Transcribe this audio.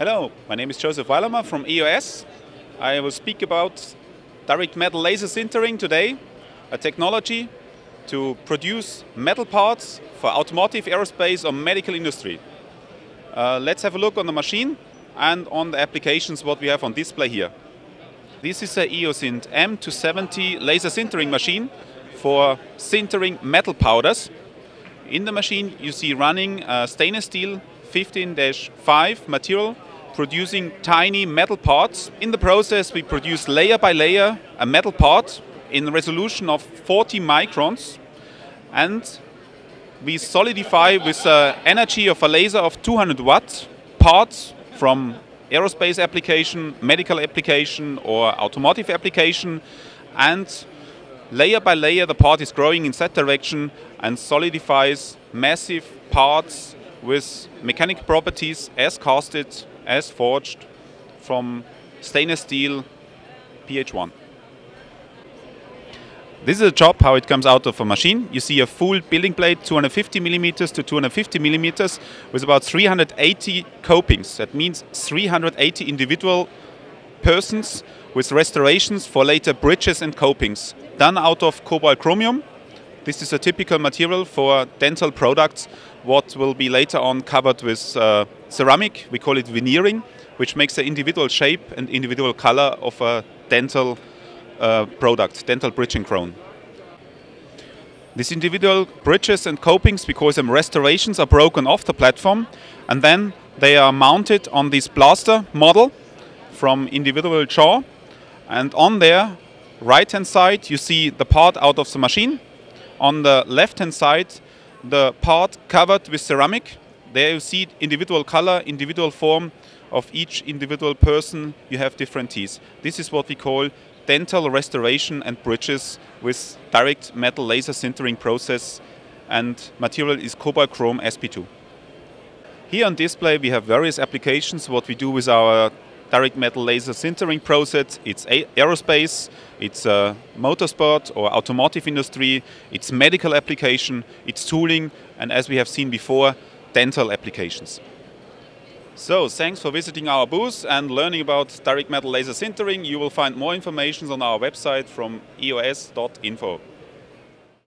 Hello, my name is Joseph Weilermer from EOS. I will speak about direct metal laser sintering today, a technology to produce metal parts for automotive, aerospace or medical industry. Uh, let's have a look on the machine and on the applications what we have on display here. This is a EOSint M270 laser sintering machine for sintering metal powders. In the machine you see running a stainless steel 15-5 material producing tiny metal parts. In the process we produce layer by layer a metal part in resolution of 40 microns and we solidify with the energy of a laser of 200 watts parts from aerospace application, medical application or automotive application and layer by layer the part is growing in that direction and solidifies massive parts with mechanical properties as casted, as forged from stainless steel PH1. This is a job how it comes out of a machine. You see a full building plate, 250 millimeters to 250 millimeters, with about 380 copings. That means 380 individual persons with restorations for later bridges and copings, done out of cobalt chromium. This is a typical material for dental products, what will be later on covered with uh, ceramic. We call it veneering, which makes the individual shape and individual color of a dental uh, product, dental bridging crown. These individual bridges and copings, because them restorations, are broken off the platform and then they are mounted on this plaster model from individual jaw. And on there, right hand side, you see the part out of the machine. On the left hand side, the part covered with ceramic. There you see individual color, individual form of each individual person. You have different teeth. This is what we call dental restoration and bridges with direct metal laser sintering process and material is cobalt chrome SP2. Here on display we have various applications what we do with our direct metal laser sintering process. It's aerospace, it's motorsport or automotive industry, it's medical application, it's tooling and as we have seen before, dental applications. So thanks for visiting our booth and learning about direct metal laser sintering. You will find more information on our website from eos.info.